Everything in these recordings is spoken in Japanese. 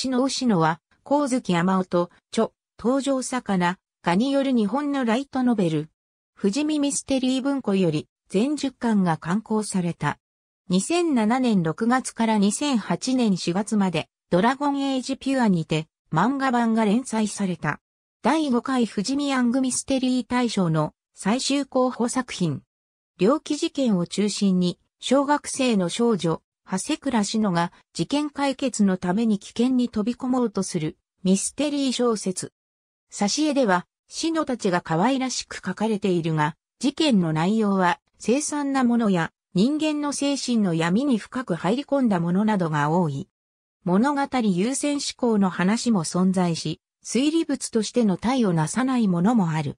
知の牛野は、光月山音、著、登場魚、がによる日本のライトノベル。富士見ミステリー文庫より、全10巻が刊行された。2007年6月から2008年4月まで、ドラゴンエイジピュアにて、漫画版が連載された。第5回富士見ヤングミステリー大賞の最終候補作品。猟奇事件を中心に、小学生の少女、長谷倉志乃が事件解決のために危険に飛び込もうとするミステリー小説。挿絵では、志乃たちが可愛らしく書かれているが、事件の内容は凄惨なものや人間の精神の闇に深く入り込んだものなどが多い。物語優先思考の話も存在し、推理物としての体をなさないものもある。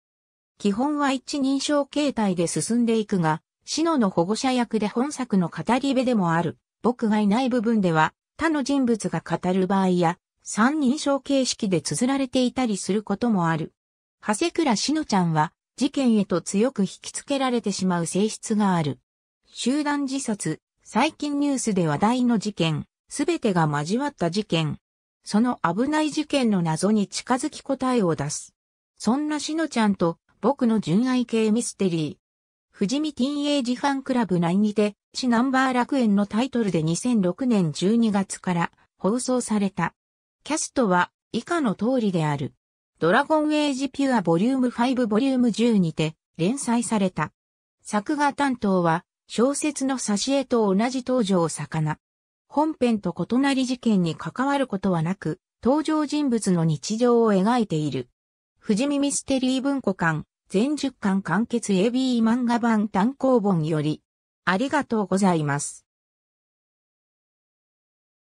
基本は一人称形態で進んでいくが、シノの保護者役で本作の語り部でもある。僕がいない部分では、他の人物が語る場合や、三人称形式で綴られていたりすることもある。長谷倉しのちゃんは、事件へと強く引きつけられてしまう性質がある。集団自殺、最近ニュースで話題の事件、すべてが交わった事件。その危ない事件の謎に近づき答えを出す。そんなしのちゃんと僕の純愛系ミステリー。富士見ティーンエイジファンクラブ内にて、市ナンバー楽園のタイトルで2006年12月から放送された。キャストは以下の通りである。ドラゴンエイジピュアボリューム5ボリューム10にて連載された。作画担当は小説の挿絵と同じ登場を魚。本編と異なり事件に関わることはなく、登場人物の日常を描いている。富士見ミステリー文庫館全10巻完結 AB 漫画版単行本より、ありがとうございます。